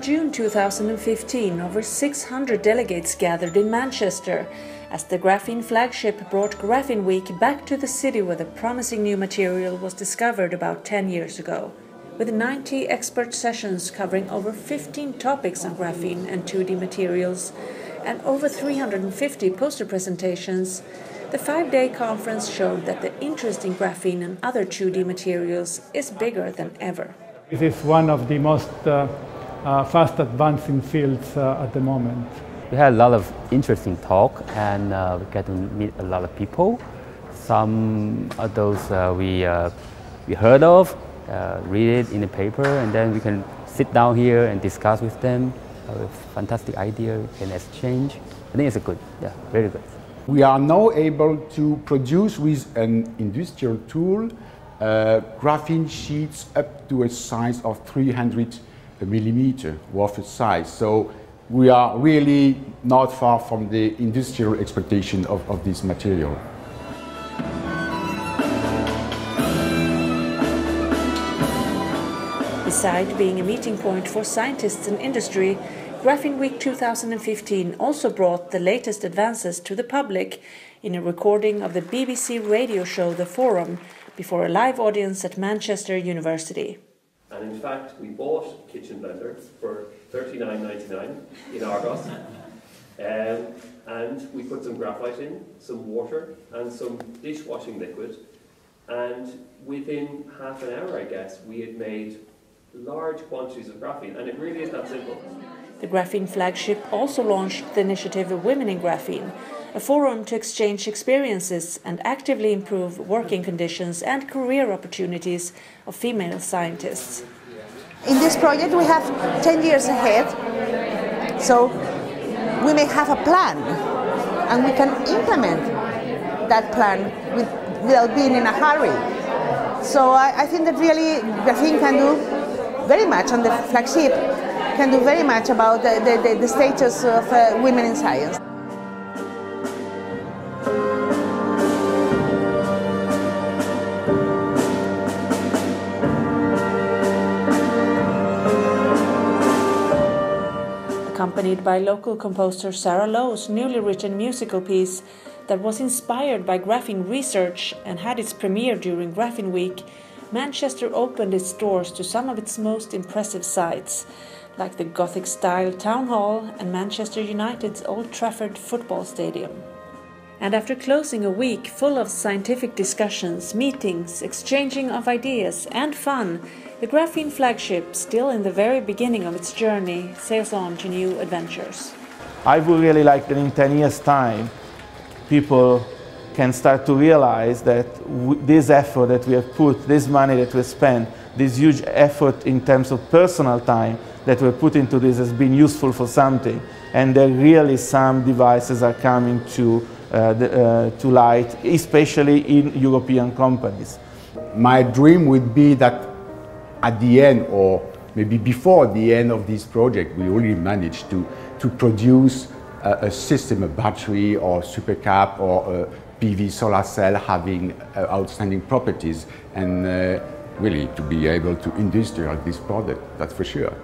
In June 2015, over 600 delegates gathered in Manchester as the graphene flagship brought Graphene Week back to the city where the promising new material was discovered about 10 years ago. With 90 expert sessions covering over 15 topics on graphene and 2D materials, and over 350 poster presentations, the five day conference showed that the interest in graphene and other 2D materials is bigger than ever. This is one of the most uh, fast advancing fields uh, at the moment. We had a lot of interesting talk and uh, we get to meet a lot of people. Some of those uh, we, uh, we heard of, read it in the paper, and then we can sit down here and discuss with them. A fantastic idea, we can exchange. I think it's a good, yeah, very good. We are now able to produce with an industrial tool uh, graphene sheets up to a size of 300 millimeter wafer size. So we are really not far from the industrial expectation of, of this material. Besides being a meeting point for scientists and industry, Graphene Week 2015 also brought the latest advances to the public in a recording of the BBC radio show The Forum before a live audience at Manchester University. And in fact, we bought kitchen blender for $39.99 in Argos. Um, and we put some graphite in, some water, and some dishwashing liquid. And within half an hour, I guess, we had made large quantities of graphene. And it really is that simple. The Graphene flagship also launched the initiative of Women in Graphene, a forum to exchange experiences and actively improve working conditions and career opportunities of female scientists. In this project, we have 10 years ahead, so we may have a plan and we can implement that plan with, without being in a hurry. So I, I think that really Graphene can do very much on the flagship can do very much about the, the, the status of uh, women in science. Accompanied by local composer Sarah Lowe's newly written musical piece that was inspired by graphene research and had its premiere during Graphene Week, Manchester opened its doors to some of its most impressive sites like the Gothic style Town Hall and Manchester United's Old Trafford football stadium. And after closing a week full of scientific discussions, meetings, exchanging of ideas, and fun, the Graphene flagship, still in the very beginning of its journey, sails on to new adventures. I would really like that in 10 years' time, people can start to realize that this effort that we have put, this money that we spent, this huge effort in terms of personal time that we put into this has been useful for something. And there really some devices are coming to, uh, the, uh, to light, especially in European companies. My dream would be that at the end, or maybe before the end of this project, we already managed to, to produce a, system, a battery or supercap or a PV solar cell having uh, outstanding properties and uh, really to be able to industrialize this product, that's for sure.